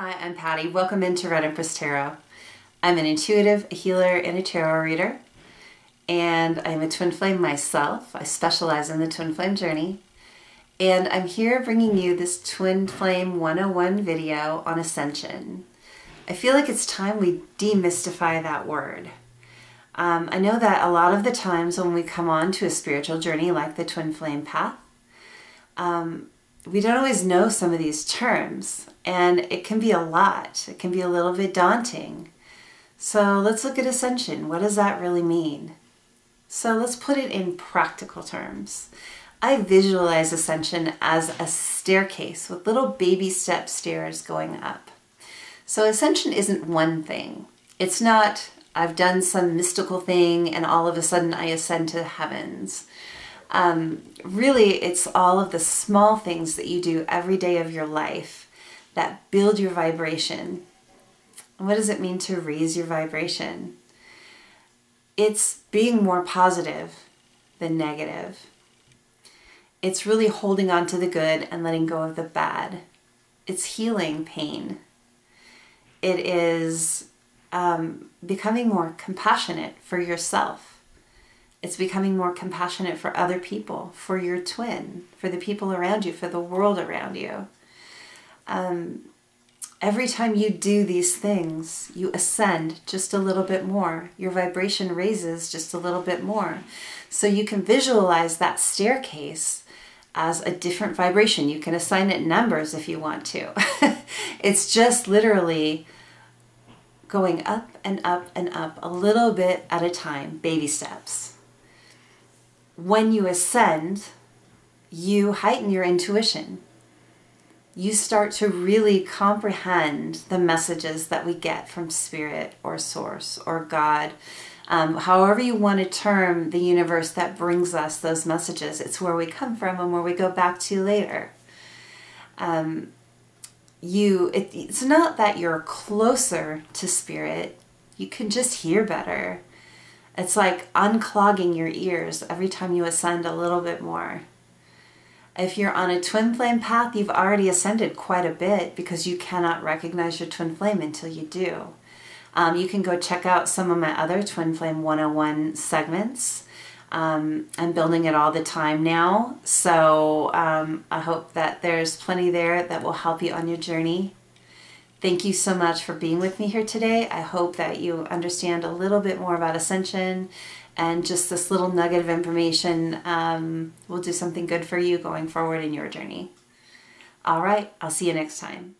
I'm Patty. Welcome into Red Empress Tarot. I'm an intuitive a healer and a tarot reader, and I'm a twin flame myself. I specialize in the twin flame journey, and I'm here bringing you this twin flame 101 video on ascension. I feel like it's time we demystify that word. Um, I know that a lot of the times when we come on to a spiritual journey like the twin flame path, um, we don't always know some of these terms, and it can be a lot. It can be a little bit daunting. So let's look at ascension. What does that really mean? So let's put it in practical terms. I visualize ascension as a staircase with little baby step stairs going up. So ascension isn't one thing. It's not, I've done some mystical thing and all of a sudden I ascend to the heavens. Um, really, it's all of the small things that you do every day of your life that build your vibration. What does it mean to raise your vibration? It's being more positive than negative. It's really holding on to the good and letting go of the bad. It's healing pain. It is um, becoming more compassionate for yourself it's becoming more compassionate for other people, for your twin, for the people around you, for the world around you. Um, every time you do these things, you ascend just a little bit more. Your vibration raises just a little bit more. So you can visualize that staircase as a different vibration. You can assign it numbers if you want to. it's just literally going up and up and up a little bit at a time, baby steps when you ascend, you heighten your intuition. You start to really comprehend the messages that we get from Spirit or Source or God. Um, however, you want to term the universe that brings us those messages, it's where we come from and where we go back to later. Um, you, it, it's not that you're closer to Spirit, you can just hear better it's like unclogging your ears every time you ascend a little bit more. If you're on a twin flame path, you've already ascended quite a bit because you cannot recognize your twin flame until you do. Um, you can go check out some of my other Twin Flame 101 segments. Um, I'm building it all the time now, so um, I hope that there's plenty there that will help you on your journey. Thank you so much for being with me here today. I hope that you understand a little bit more about Ascension and just this little nugget of information um, will do something good for you going forward in your journey. All right, I'll see you next time.